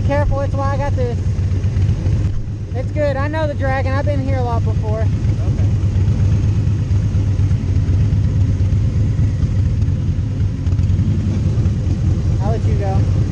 be careful. That's why I got this. It's good. I know the dragon. I've been here a lot before. Okay. I'll let you go.